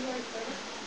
You already started?